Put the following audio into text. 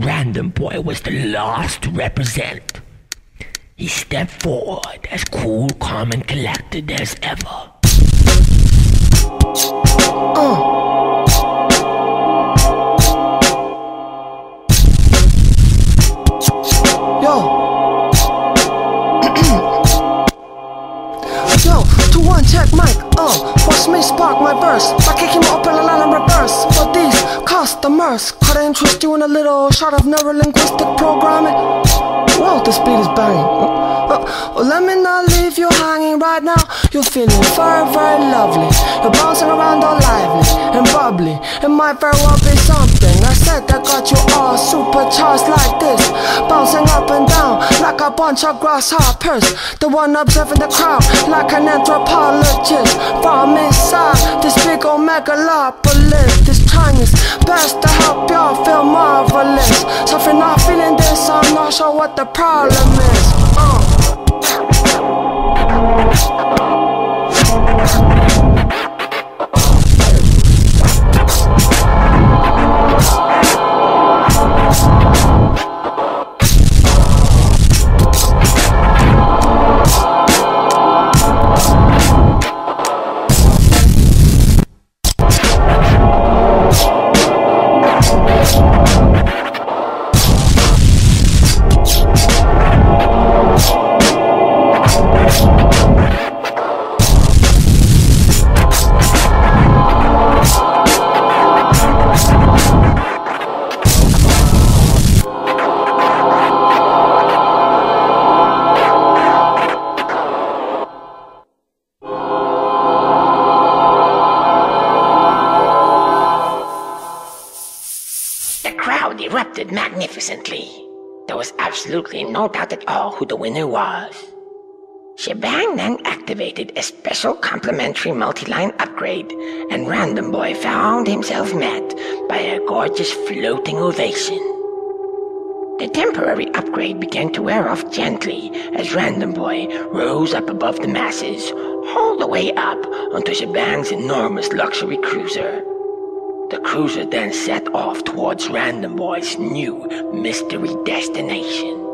Random Boy was the last to represent. He stepped forward as cool, calm, and collected as ever. Oh. Yo. Yo, one check mic. Uh, watch me spark my verse by kicking open line in reverse. For these customers, could I interest you in a little shot of neurolinguistic programming? Whoa, the speed is banging. Uh, uh, let me not leave you hanging right now. You're feeling very, very lovely. You're bouncing around all lively and bubbly. It might very well be something. I said that got you all supercharged like a bunch of grasshoppers. The one observing the crowd like an anthropologist. From inside this big old megalopolis. This trying his best to help y'all feel marvelous. So if you're not feeling this, I'm not sure what the problem is. Uh. Crowd erupted magnificently. There was absolutely no doubt at all who the winner was. Shebang then activated a special complimentary multi-line upgrade, and Random Boy found himself met by a gorgeous floating ovation. The temporary upgrade began to wear off gently as Random Boy rose up above the masses, all the way up onto Shebang's enormous luxury cruiser. The cruiser then set off towards Random Boy's new mystery destination.